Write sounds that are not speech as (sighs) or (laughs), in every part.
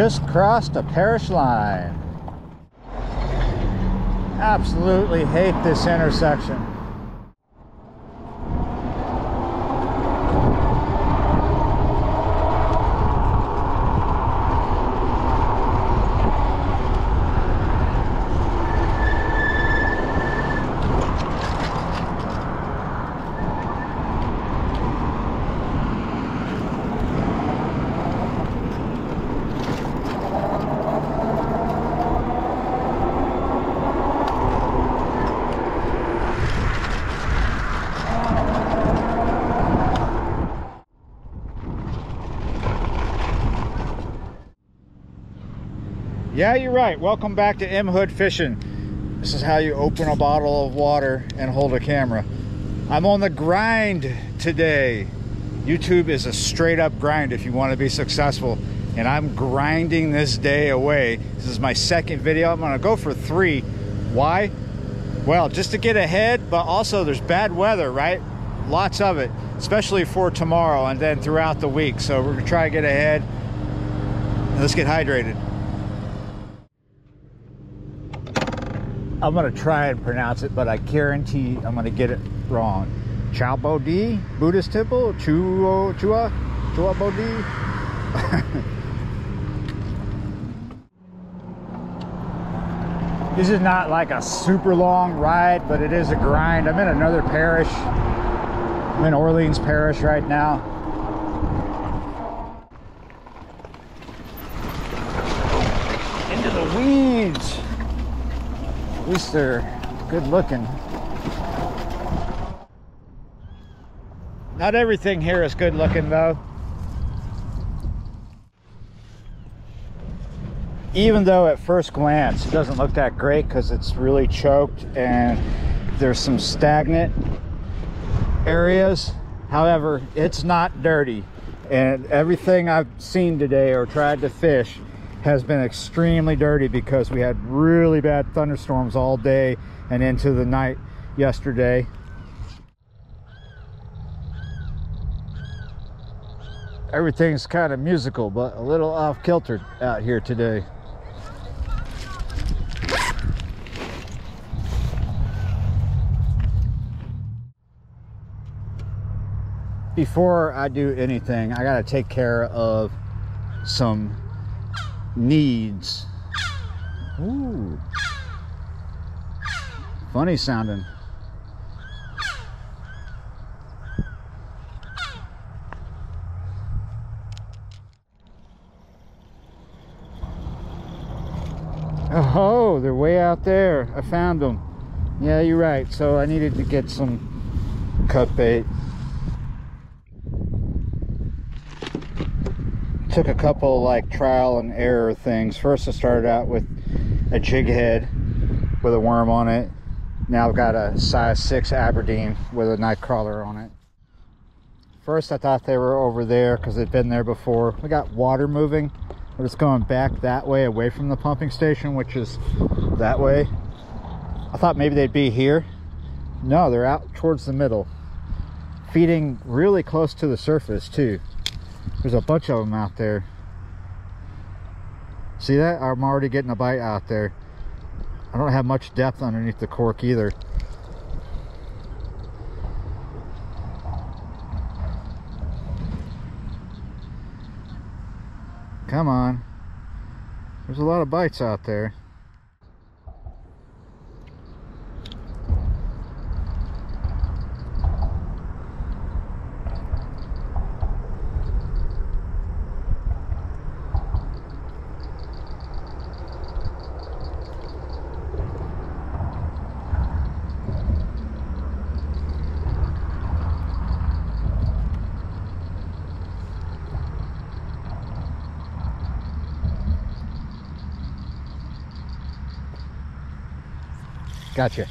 just crossed a parish line. Absolutely hate this intersection. Yeah, you're right. Welcome back to M Hood Fishing. This is how you open a bottle of water and hold a camera. I'm on the grind today. YouTube is a straight up grind if you want to be successful. And I'm grinding this day away. This is my second video. I'm going to go for three. Why? Well, just to get ahead, but also there's bad weather, right? Lots of it, especially for tomorrow and then throughout the week. So we're going to try to get ahead. Let's get hydrated. I'm gonna try and pronounce it, but I guarantee I'm gonna get it wrong. Chao Bodhi Buddhist Temple, Chuo Chua Chua Bodhi. (laughs) this is not like a super long ride, but it is a grind. I'm in another parish. I'm in Orleans Parish right now. Into the weeds least they're good looking. Not everything here is good looking though. Even though at first glance it doesn't look that great because it's really choked and there's some stagnant areas. However, it's not dirty and everything I've seen today or tried to fish has been extremely dirty because we had really bad thunderstorms all day and into the night yesterday. Everything's kind of musical, but a little off kilter out here today. Before I do anything, I got to take care of some needs. Ooh. Funny sounding. Oh, they're way out there. I found them. Yeah, you're right. So I needed to get some cut bait. Took a couple like trial and error things. First I started out with a jig head with a worm on it. Now I've got a size 6 Aberdeen with a night crawler on it. First I thought they were over there because they'd been there before. We got water moving. We're just going back that way away from the pumping station, which is that way. I thought maybe they'd be here. No, they're out towards the middle. Feeding really close to the surface too. There's a bunch of them out there. See that? I'm already getting a bite out there. I don't have much depth underneath the cork either. Come on. There's a lot of bites out there. Gotcha.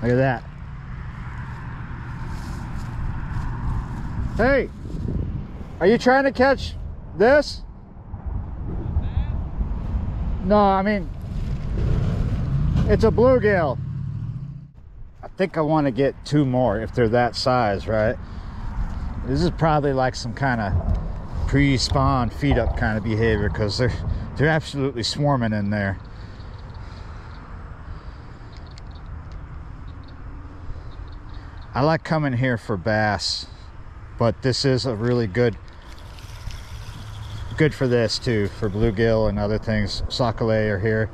Look at that. Hey, are you trying to catch this? No, I mean, it's a bluegill. I think I want to get two more if they're that size, right? This is probably like some kind of pre-spawn feed up kind of behavior because they're they're absolutely swarming in there. I like coming here for bass, but this is a really good good for this too, for bluegill and other things. Sac-a-lait are here.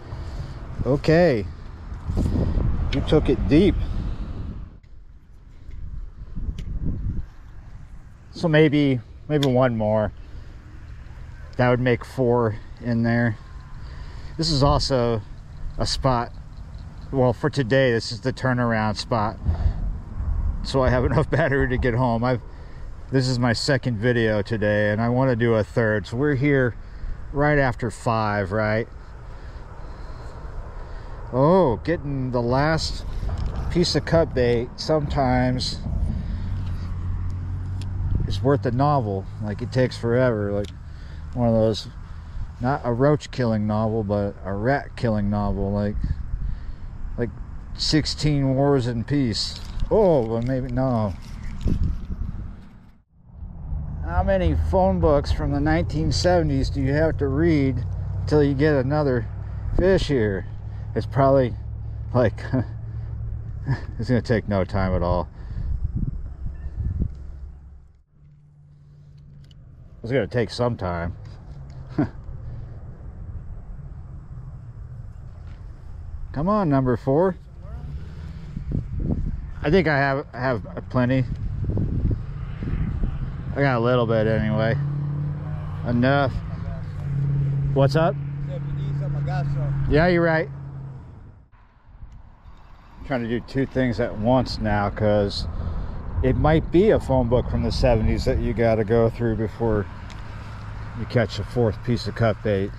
Okay, you took it deep. So maybe, maybe one more. That would make four in there. This is also a spot. Well, for today, this is the turnaround spot. So I have (laughs) enough battery to get home. I've this is my second video today and I want to do a third. So we're here right after five, right? Oh, getting the last piece of cut bait sometimes is worth a novel. Like it takes forever. Like one of those, not a roach killing novel, but a rat killing novel. Like, like 16 wars and peace. Oh, well maybe, no. How many phone books from the 1970s do you have to read until you get another fish here? It's probably like, (laughs) it's gonna take no time at all. It's gonna take some time. Come on, number four. I think I have have plenty. I got a little bit anyway. Enough. What's up? Yeah, you're right. I'm trying to do two things at once now because it might be a phone book from the 70s that you got to go through before you catch a fourth piece of cut bait.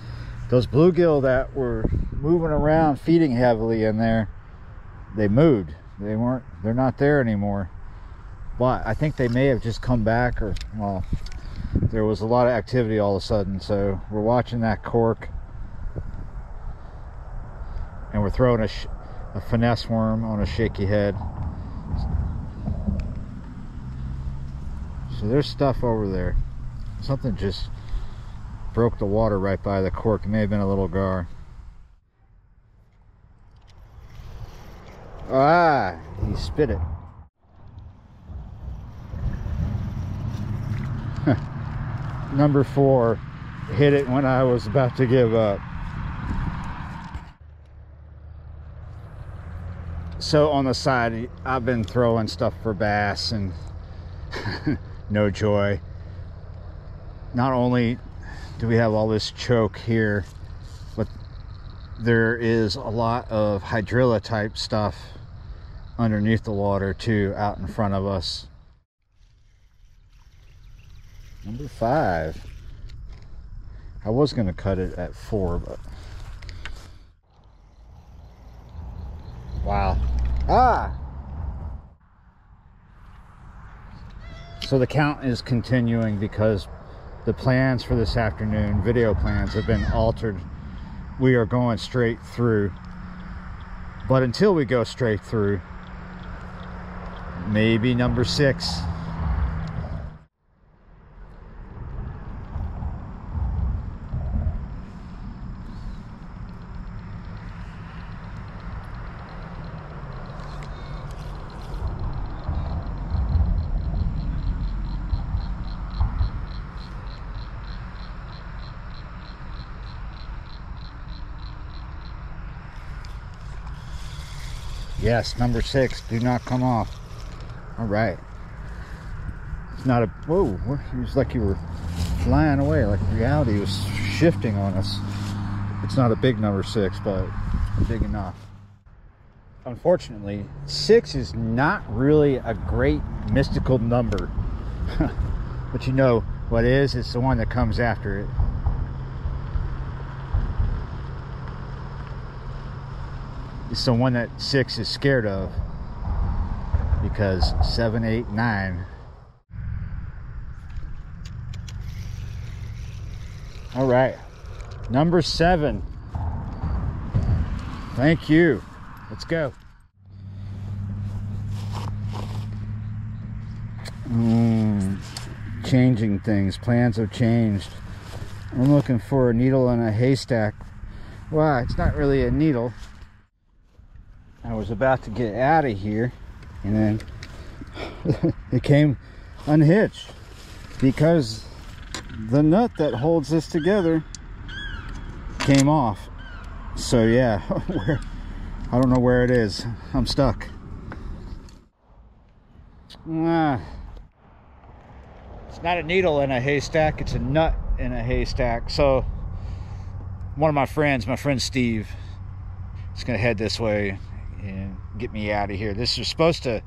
Those bluegill that were moving around, feeding heavily in there, they moved. They weren't, they're not there anymore. But I think they may have just come back or, well, there was a lot of activity all of a sudden. So we're watching that cork and we're throwing a, a finesse worm on a shaky head. So there's stuff over there. Something just broke the water right by the cork. It may have been a little gar. Ah, he spit it. (laughs) Number four hit it when I was about to give up. So on the side, I've been throwing stuff for bass and (laughs) no joy. Not only do we have all this choke here, but there is a lot of hydrilla type stuff underneath the water too out in front of us. Number five. I was going to cut it at four, but... Wow. Ah! So the count is continuing because the plans for this afternoon, video plans, have been altered. We are going straight through. But until we go straight through, maybe number six. Yes, number six, do not come off. All right. It's not a, whoa, it was like you were flying away, like reality was shifting on us. It's not a big number six, but big enough. Unfortunately, six is not really a great mystical number. (laughs) but you know what is? It's the one that comes after it. It's the one that six is scared of because seven, eight, nine. All right, number seven. Thank you. Let's go. Mm, changing things. Plans have changed. I'm looking for a needle in a haystack. Well, it's not really a needle. I was about to get out of here and then (laughs) it came unhitched because the nut that holds this together came off. So yeah, (laughs) where I don't know where it is. I'm stuck. Ah. It's not a needle in a haystack, it's a nut in a haystack. So one of my friends, my friend Steve, is gonna head this way and get me out of here. This was supposed to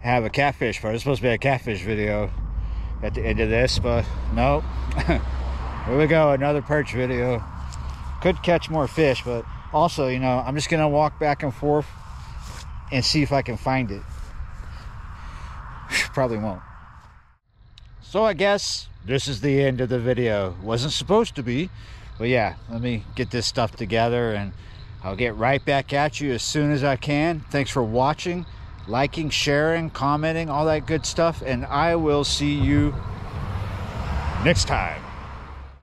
have a catfish part. It's supposed to be a catfish video at the end of this, but nope. (laughs) Here we go, another perch video. Could catch more fish, but also, you know, I'm just gonna walk back and forth and see if I can find it. (sighs) Probably won't. So I guess this is the end of the video. Wasn't supposed to be, but yeah, let me get this stuff together and I'll get right back at you as soon as I can. Thanks for watching, liking, sharing, commenting, all that good stuff. And I will see you next time.